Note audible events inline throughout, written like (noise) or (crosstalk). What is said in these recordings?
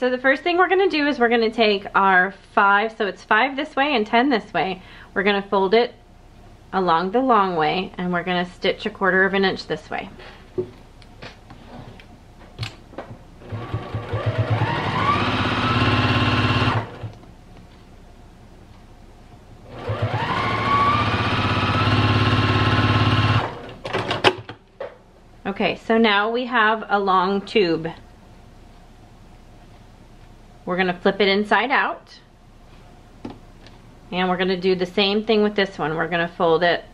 So the first thing we're gonna do is we're gonna take our five, so it's five this way and 10 this way. We're gonna fold it along the long way and we're gonna stitch a quarter of an inch this way. Okay, so now we have a long tube. We're gonna flip it inside out. And we're gonna do the same thing with this one. We're gonna fold it.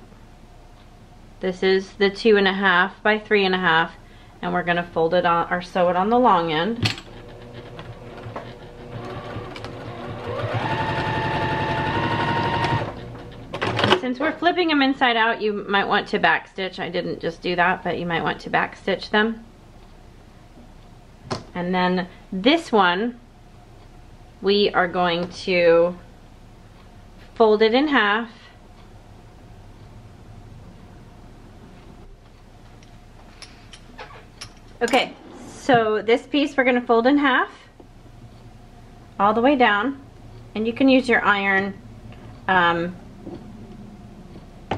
This is the two and a half by three and a half. And we're gonna fold it on, or sew it on the long end. since we're flipping them inside out, you might want to backstitch. I didn't just do that, but you might want to backstitch them. And then this one, we are going to fold it in half. Okay, so this piece we're gonna fold in half all the way down. And you can use your iron um,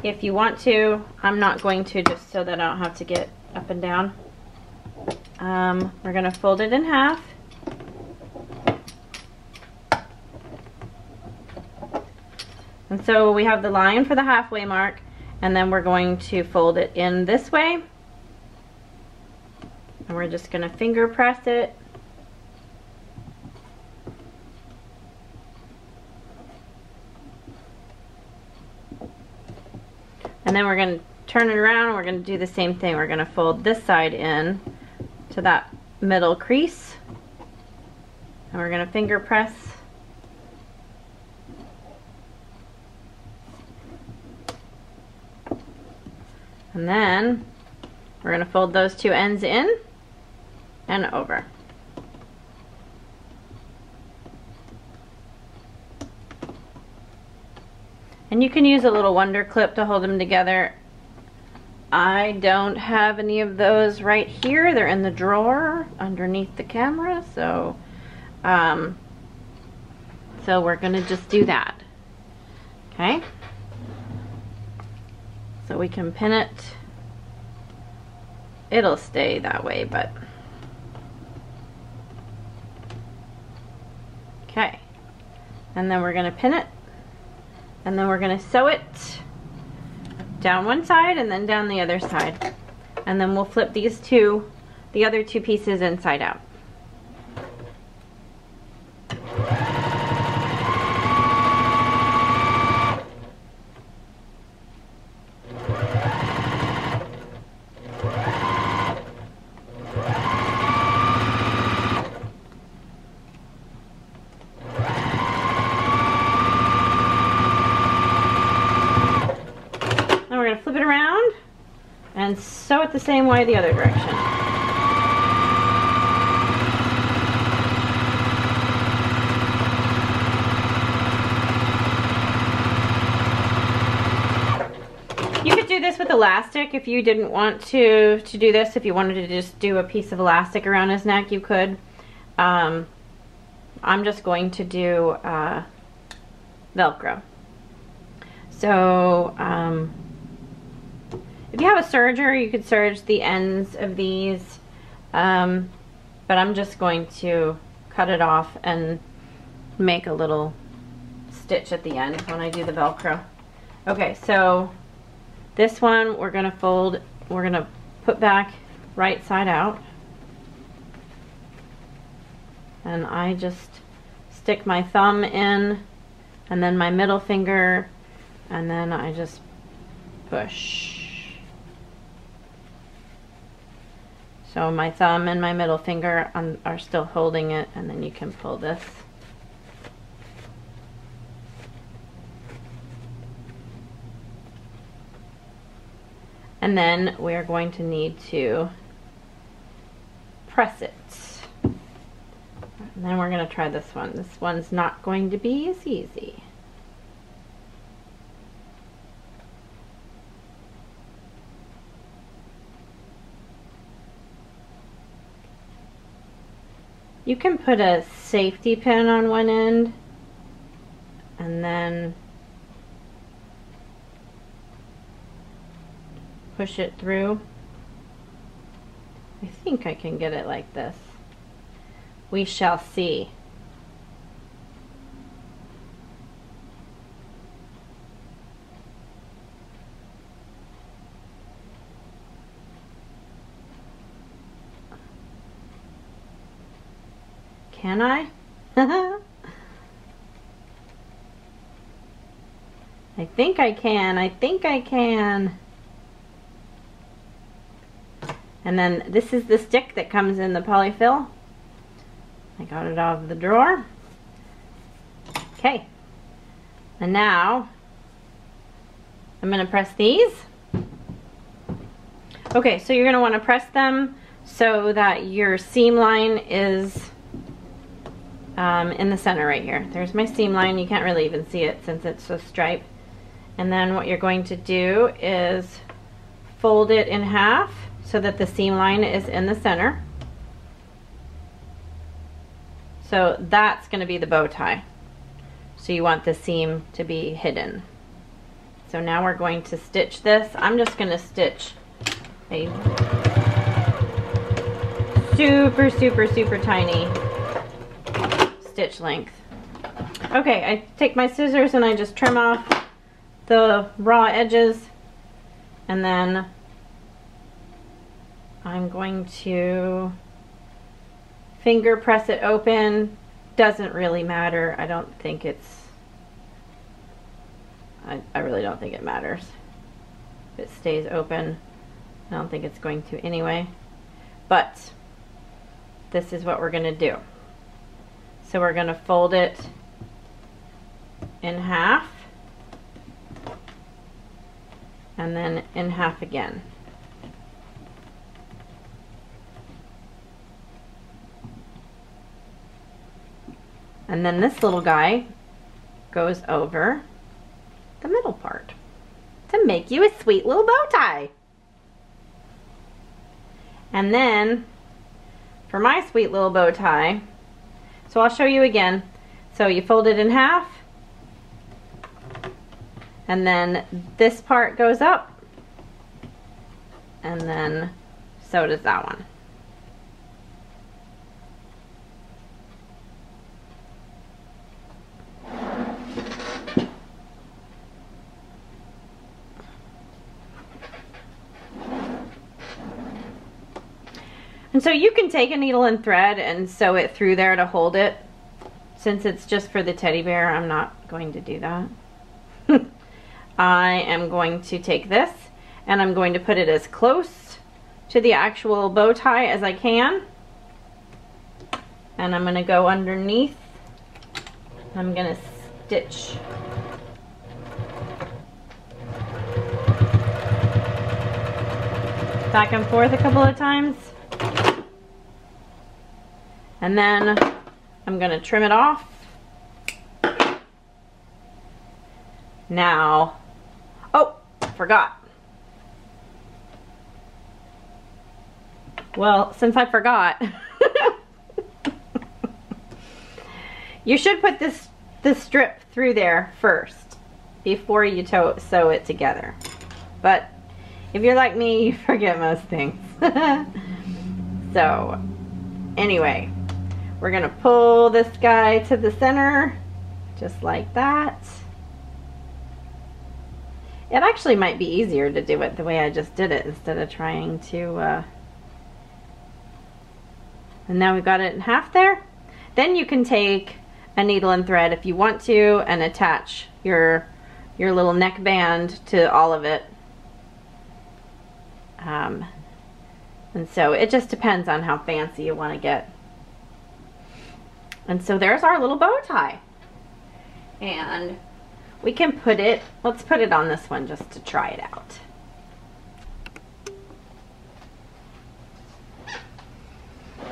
if you want to. I'm not going to just so that I don't have to get up and down. Um, we're going to fold it in half. And so we have the line for the halfway mark and then we're going to fold it in this way. And we're just going to finger press it And then we're going to turn it around and we're going to do the same thing. We're going to fold this side in to that middle crease. And we're going to finger press. And then we're going to fold those two ends in and over. And you can use a little wonder clip to hold them together. I don't have any of those right here. They're in the drawer underneath the camera. So, um, so we're going to just do that. Okay. So we can pin it. It'll stay that way, but. Okay. And then we're going to pin it and then we're going to sew it down one side and then down the other side. And then we'll flip these two, the other two pieces inside out. and sew it the same way the other direction. You could do this with elastic if you didn't want to, to do this. If you wanted to just do a piece of elastic around his neck, you could. Um, I'm just going to do uh, Velcro. So, um, if you have a serger, you could serge the ends of these, um, but I'm just going to cut it off and make a little stitch at the end when I do the Velcro. Okay, so this one we're gonna fold, we're gonna put back right side out. And I just stick my thumb in and then my middle finger and then I just push. So my thumb and my middle finger on, are still holding it and then you can pull this. And then we're going to need to press it. And then we're going to try this one. This one's not going to be as easy. You can put a safety pin on one end and then push it through. I think I can get it like this. We shall see. Can I? (laughs) I think I can. I think I can. And then this is the stick that comes in the polyfill. I got it out of the drawer. Okay. And now I'm going to press these. Okay, so you're going to want to press them so that your seam line is um, in the center right here. There's my seam line. You can't really even see it since it's a stripe. And then what you're going to do is fold it in half so that the seam line is in the center. So that's going to be the bow tie. So you want the seam to be hidden. So now we're going to stitch this. I'm just going to stitch a super, super, super tiny stitch length. Okay, I take my scissors and I just trim off the raw edges and then I'm going to finger press it open. Doesn't really matter. I don't think it's, I, I really don't think it matters. If it stays open, I don't think it's going to anyway. But this is what we're going to do. So we're going to fold it in half and then in half again. And then this little guy goes over the middle part to make you a sweet little bow tie. And then for my sweet little bow tie, so I'll show you again. So you fold it in half and then this part goes up and then so does that one. And so you can take a needle and thread and sew it through there to hold it. Since it's just for the teddy bear, I'm not going to do that. (laughs) I am going to take this and I'm going to put it as close to the actual bow tie as I can. And I'm going to go underneath. I'm going to stitch back and forth a couple of times. And then I'm going to trim it off. Now, oh, forgot. Well, since I forgot, (laughs) you should put this, this strip through there first before you sew it together. But if you're like me, (laughs) you forget most things. (laughs) so, anyway, we're gonna pull this guy to the center, just like that. It actually might be easier to do it the way I just did it instead of trying to, uh... and now we've got it in half there. Then you can take a needle and thread if you want to and attach your your little neckband to all of it. Um, and so it just depends on how fancy you want to get. And so there's our little bow tie. And we can put it, let's put it on this one just to try it out.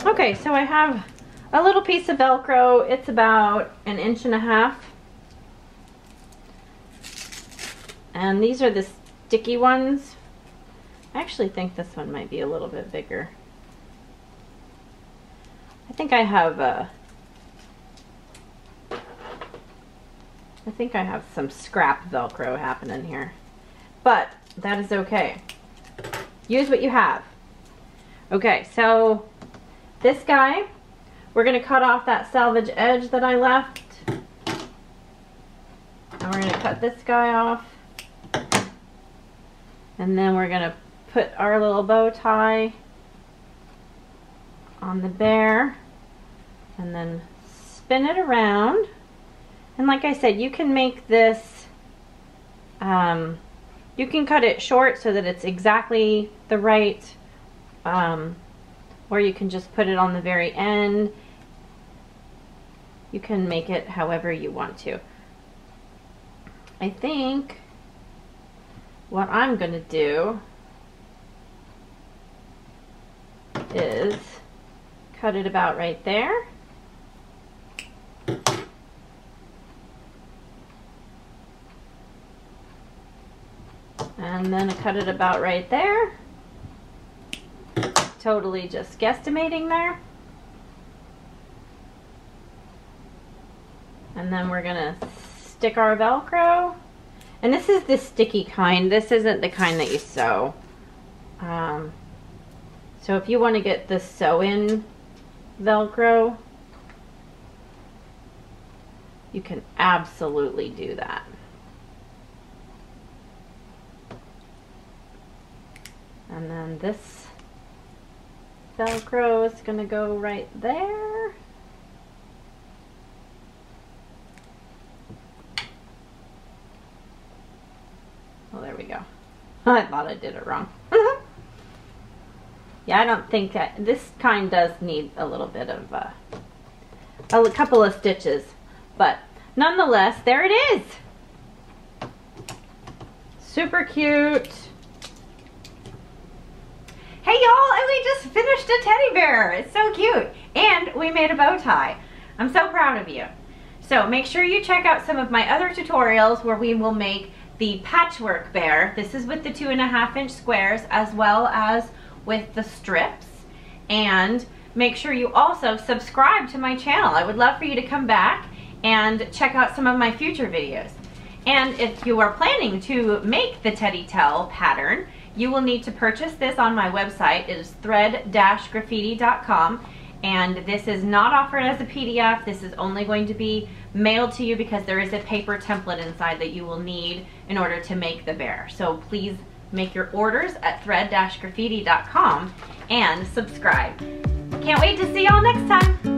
Okay, so I have a little piece of Velcro. It's about an inch and a half. And these are the sticky ones. I actually think this one might be a little bit bigger. I think I have uh, I think I have some scrap Velcro happening here. But that is okay. Use what you have. Okay, so this guy, we're going to cut off that salvage edge that I left. And we're going to cut this guy off. And then we're going to put our little bow tie on the bear and then spin it around. And like I said, you can make this, um, you can cut it short so that it's exactly the right, um, or you can just put it on the very end. You can make it however you want to. I think what I'm going to do is cut it about right there. And then I cut it about right there. Totally just guesstimating there. And then we're gonna stick our Velcro. And this is the sticky kind. This isn't the kind that you sew. Um, so if you want to get the sew-in Velcro, you can absolutely do that. And then this Velcro is going to go right there. Oh, there we go. (laughs) I thought I did it wrong. (laughs) yeah, I don't think that, this kind does need a little bit of, uh, a couple of stitches, but nonetheless, there it is. Super cute. Y'all, and we just finished a teddy bear. It's so cute. And we made a bow tie. I'm so proud of you. So make sure you check out some of my other tutorials where we will make the patchwork bear. This is with the two and a half inch squares as well as with the strips. And make sure you also subscribe to my channel. I would love for you to come back and check out some of my future videos. And if you are planning to make the teddy tell pattern, you will need to purchase this on my website. It is thread-graffiti.com and this is not offered as a PDF. This is only going to be mailed to you because there is a paper template inside that you will need in order to make the bear. So please make your orders at thread-graffiti.com and subscribe. Can't wait to see y'all next time.